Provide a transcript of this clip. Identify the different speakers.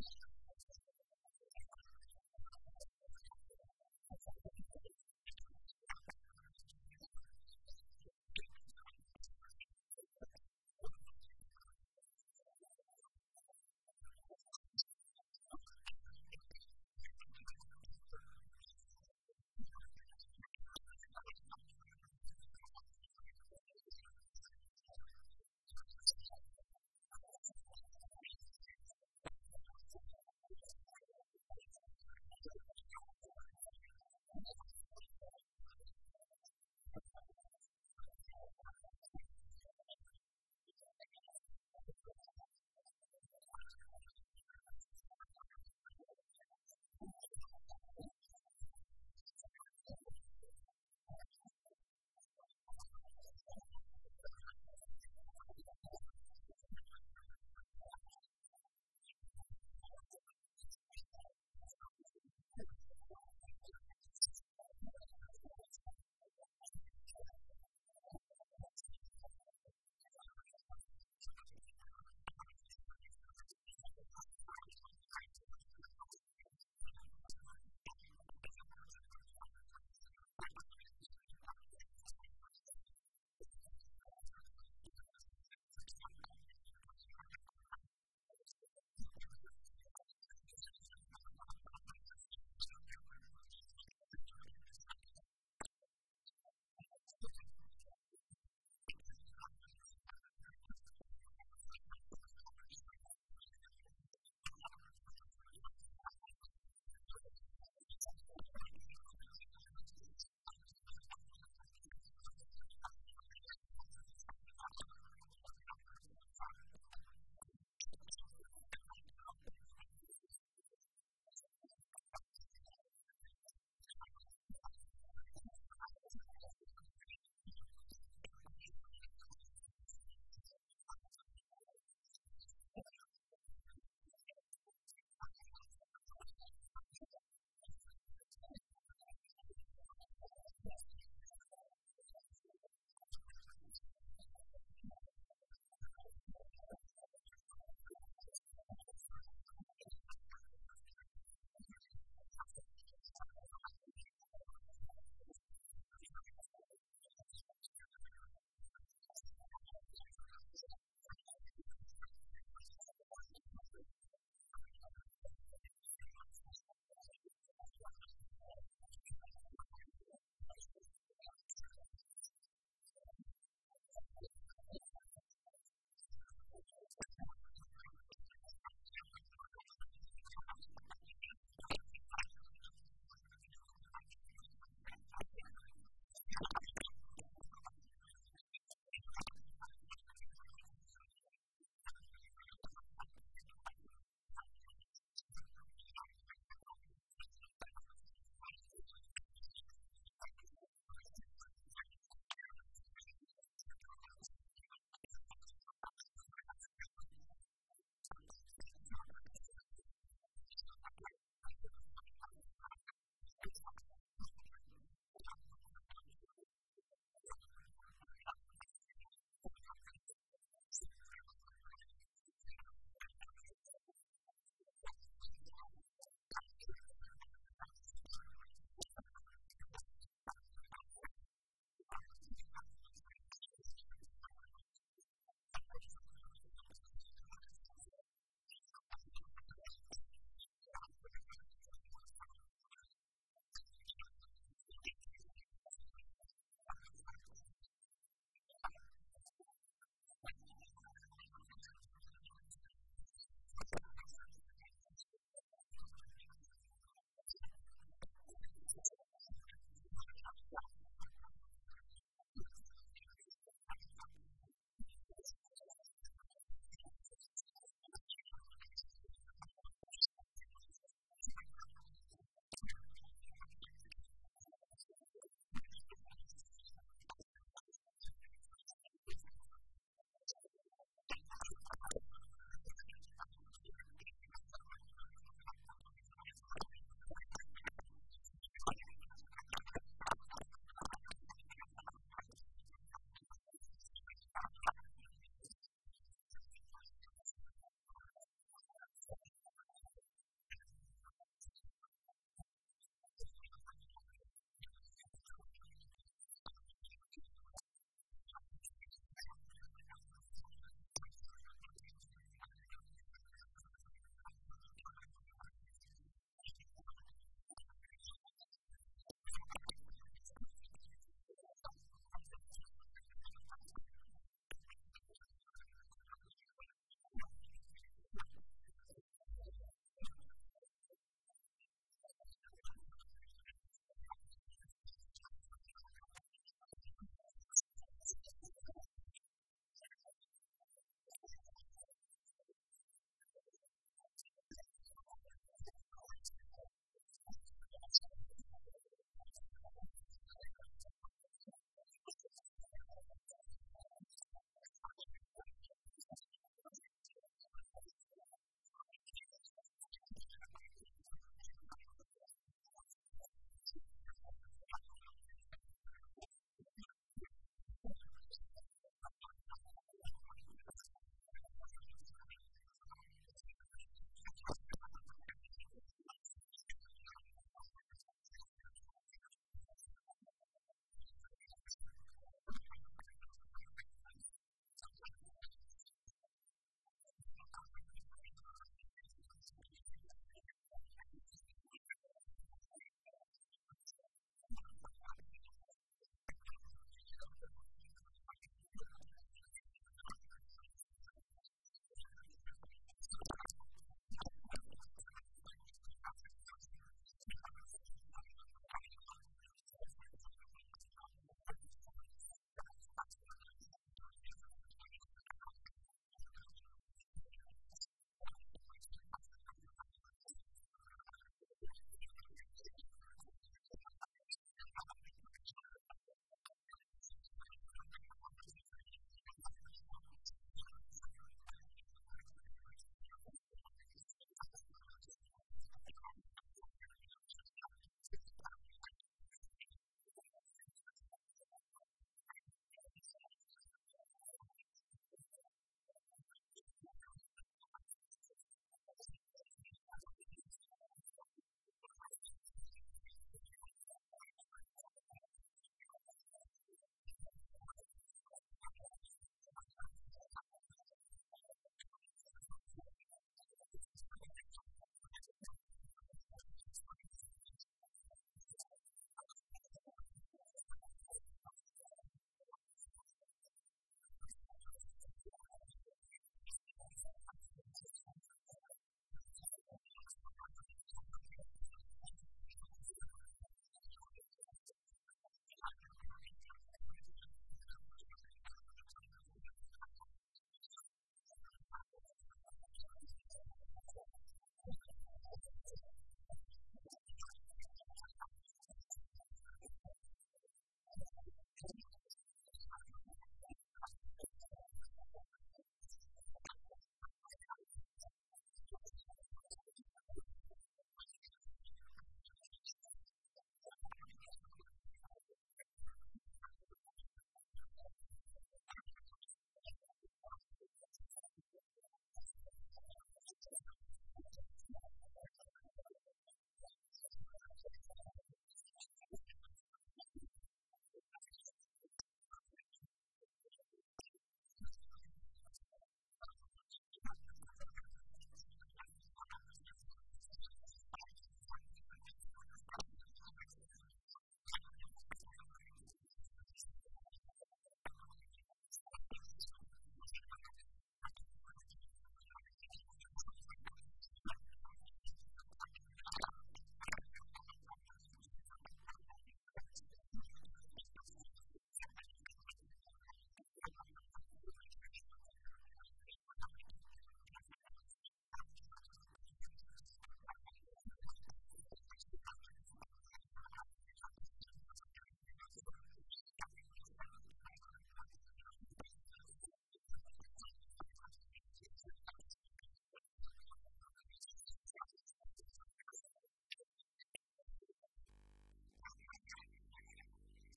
Speaker 1: Christ.